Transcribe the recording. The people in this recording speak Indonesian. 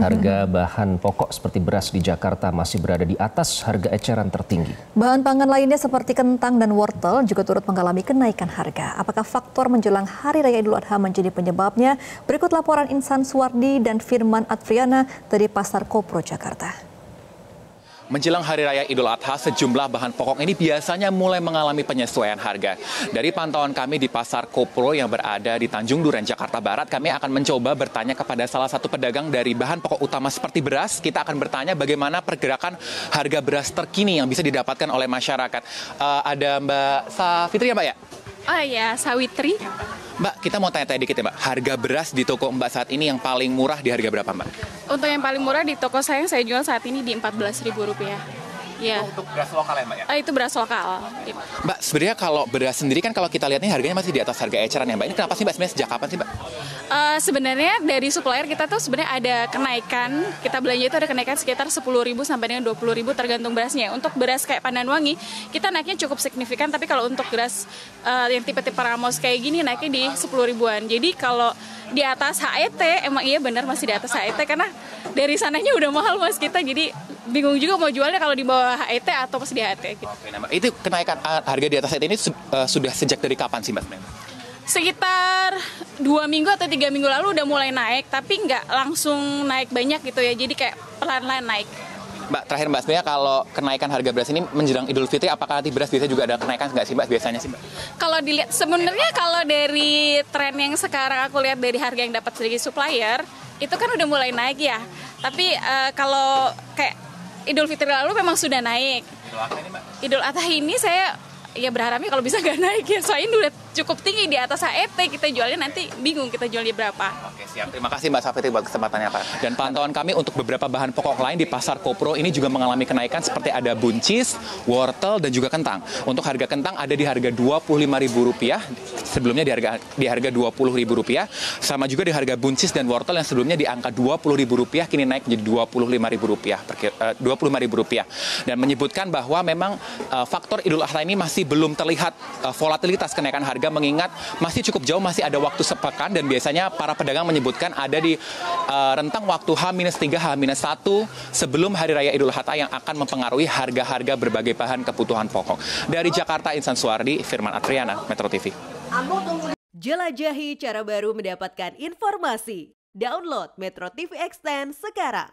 Harga bahan pokok seperti beras di Jakarta masih berada di atas harga eceran tertinggi. Bahan pangan lainnya seperti kentang dan wortel juga turut mengalami kenaikan harga. Apakah faktor menjelang Hari Raya Idul Adha menjadi penyebabnya? Berikut laporan Insan Suwardi dan Firman Adriana dari Pasar Kopro, Jakarta. Menjelang Hari Raya Idul Adha, sejumlah bahan pokok ini biasanya mulai mengalami penyesuaian harga. Dari pantauan kami di Pasar Kopro yang berada di Tanjung Duren, Jakarta Barat, kami akan mencoba bertanya kepada salah satu pedagang dari bahan pokok utama seperti beras. Kita akan bertanya bagaimana pergerakan harga beras terkini yang bisa didapatkan oleh masyarakat. Uh, ada Mbak Safitri ya Mbak ya? Oh iya, Sawitri. Mbak, kita mau tanya-tanya dikit ya Mbak. Harga beras di toko Mbak saat ini yang paling murah di harga berapa Mbak? Untuk yang paling murah di toko saya yang saya jual saat ini di Rp14.000. Ya. Itu untuk beras lokal ya Mbak ya? Uh, itu beras lokal. Mbak, sebenarnya kalau beras sendiri kan kalau kita lihat nih harganya masih di atas harga eceran ya Mbak. Ini kenapa sih Mbak sebenarnya sejak kapan sih Mbak? Uh, sebenarnya dari supplier kita tuh sebenarnya ada kenaikan. Kita belanja itu ada kenaikan sekitar 10.000 sampai dengan 20.000 tergantung berasnya. Untuk beras kayak pandan wangi, kita naiknya cukup signifikan. Tapi kalau untuk beras uh, yang tipe-tipe Ramos kayak gini naiknya di 10 ribuan. Jadi kalau di atas HET emang iya benar masih di atas HET karena dari sananya udah mahal mas kita jadi bingung juga mau jualnya kalau di bawah HET atau pas di HET. Gitu. Oke, nah, itu kenaikan ah, harga di atas HET ini uh, sudah sejak dari kapan sih Mbak? Sekitar dua minggu atau tiga minggu lalu udah mulai naik, tapi nggak langsung naik banyak gitu ya, jadi kayak pelan-pelan naik. Mbak, terakhir Mbak, sebenarnya kalau kenaikan harga beras ini menjelang Idul Fitri, apakah nanti beras biasa juga ada kenaikan nggak sih Mbak biasanya sih Mbak? Kalau dilihat, sebenarnya kalau dari tren yang sekarang aku lihat dari harga yang dapat dari supplier, itu kan udah mulai naik ya. Tapi uh, kalau kayak Idul Fitri lalu memang sudah naik. Idul Adha ini, Mbak? Idul Adha ini saya ya berharapnya kalau bisa nggak naik ya. Soalnya udah cukup tinggi di atas HET kita jualnya nanti bingung kita jualnya berapa. Oke siap. Terima kasih Mbak Safitri buat kesempatannya Pak. Dan pantauan kami untuk beberapa bahan pokok lain di pasar Kopro ini juga mengalami kenaikan seperti ada buncis, wortel dan juga kentang. Untuk harga kentang ada di harga Rp25.000 sebelumnya di harga di harga Rp20.000. Sama juga di harga buncis dan wortel yang sebelumnya di angka Rp20.000 kini naik menjadi Rp25.000 per Rp25.000 dan menyebutkan bahwa memang uh, faktor Idul Adha ini masih belum terlihat uh, volatilitas kenaikan harga harga mengingat masih cukup jauh, masih ada waktu sepekan dan biasanya para pedagang menyebutkan ada di uh, rentang waktu H-3, H-1 sebelum Hari Raya Idul Adha yang akan mempengaruhi harga-harga berbagai bahan kebutuhan pokok. Dari Jakarta, Insan Suwardi, Firman Atriana, Metro TV. Jelajahi cara baru mendapatkan informasi. Download Metro TV Extend sekarang.